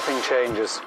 everything changes.